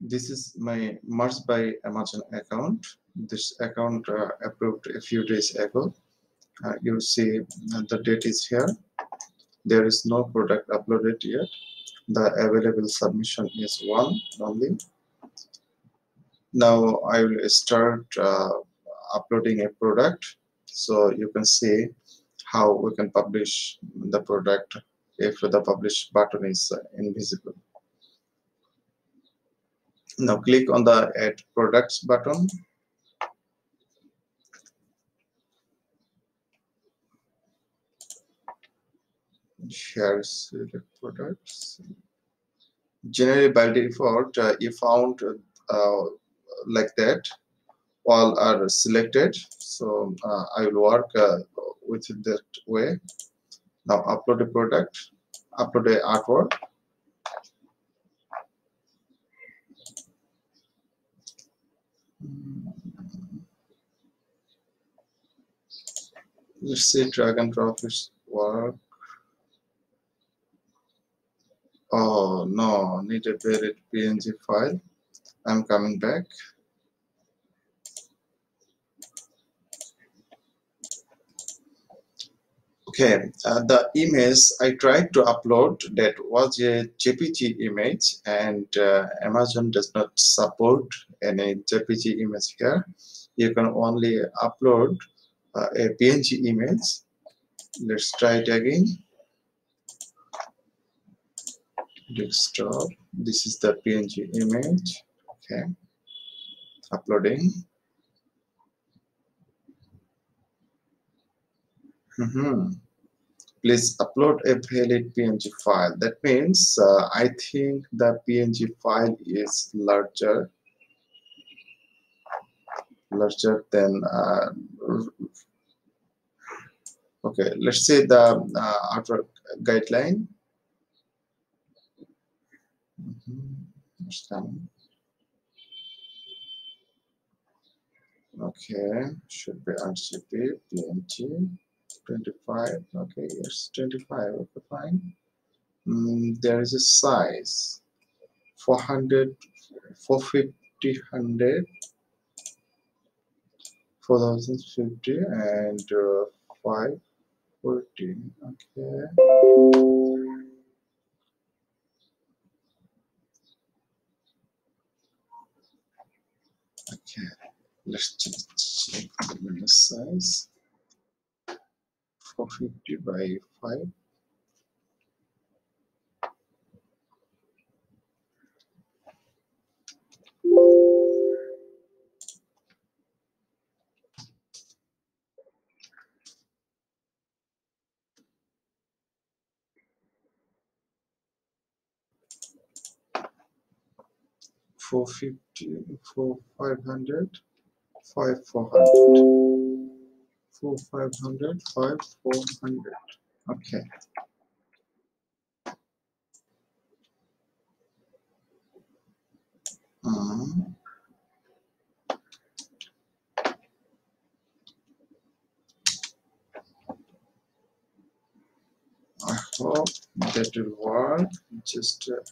this is my Merch by Amazon account. This account uh, approved a few days ago. Uh, you see uh, the date is here. There is no product uploaded yet. The available submission is one only. Now I will start uh, uploading a product so you can see how we can publish the product if the publish button is uh, invisible. Now click on the add products button. Share select products. Generally by default, uh, you found uh, like that all are selected so uh, I will work uh, with that way now upload a product upload a artwork let's see drag and drop is work. Oh no need a buried png file. I'm coming back okay uh, the image i tried to upload that was a jpg image and uh, amazon does not support any jpg image here. You can only upload uh, a png image. Let's try it again. Desktop this is the png image. Okay uploading. Mm -hmm please upload a valid PNG file. That means uh, I think the PNG file is larger larger than uh, okay let's say the uh, artwork guideline mm -hmm. okay should be RGB PNG 25 okay yes 25 okay fine. Mm, there is a size. 400 450 100 4050 and uh, 540 okay. Okay let's check the size 450 by 5 four fifty, four five hundred, five four hundred four five hundred five four hundred. Okay. Um, I hope that will work just uh,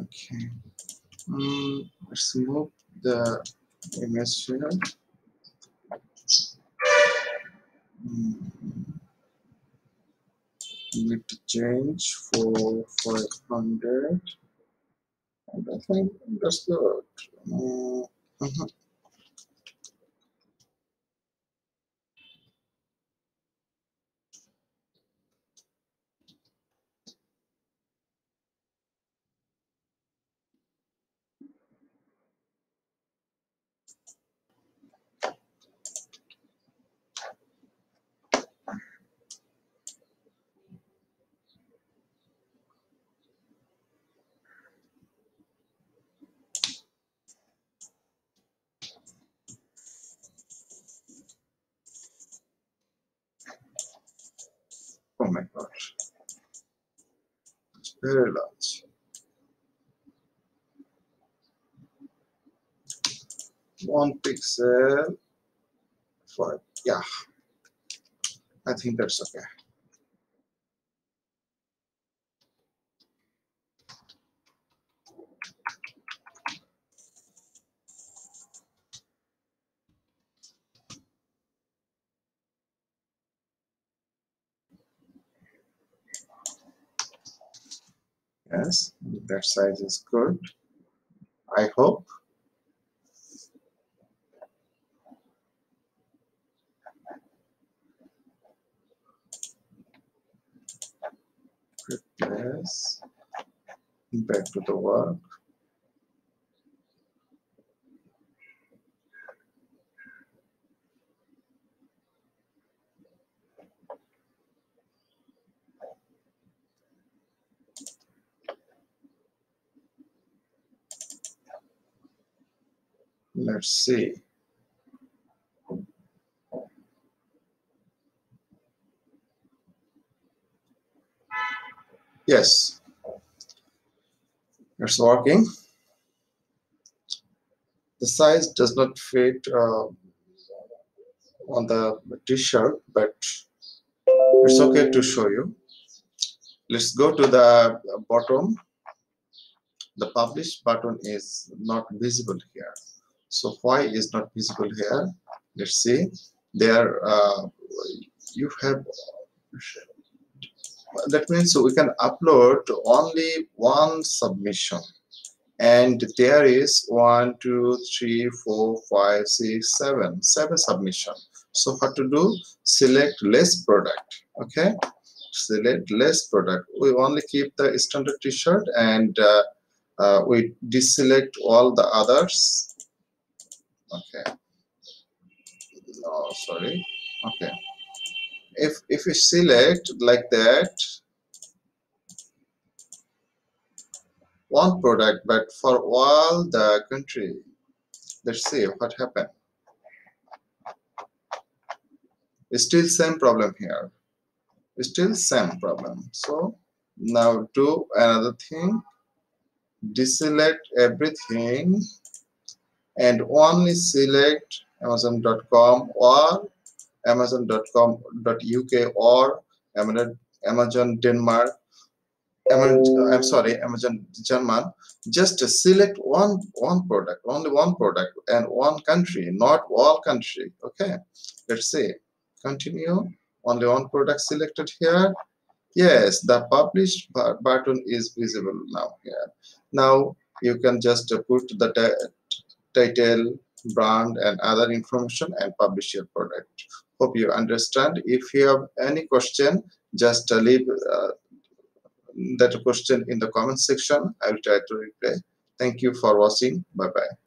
okay. Um, let's move the image here um, need to change for 500 and I think that's good uh, uh -huh. Oh my gosh. It's very large. One pixel. For yeah. I think that's okay yes that size is good. I hope. Replace back to the work let's see yes. It's working the size does not fit uh, on the t-shirt but it's okay to show you. Let's go to the bottom. The publish button is not visible here so why is not visible here? Let's see. There uh, you have that means so we can upload only one submission. And there is one two three four five six seven seven submission. So what to do? Select less product okay? Select less product. We only keep the standard t-shirt and uh, uh, we deselect all the others okay. No sorry. Okay. If if we select like that one product but for all the country let's see what happened. Still same problem here. Still same problem. So now do another thing. Deselect everything and only select amazon.com or amazon.com.uk or Amazon Denmark, I'm sorry, Amazon German. Just select one one product, only one product, and one country, not all country. Okay, let's see. Continue. Only one product selected here. Yes, the published button is visible now here. Now you can just put the title, brand, and other information and publish your product. Hope you understand. If you have any question, just leave uh, that question in the comment section. I will try to reply. Thank you for watching. Bye-bye.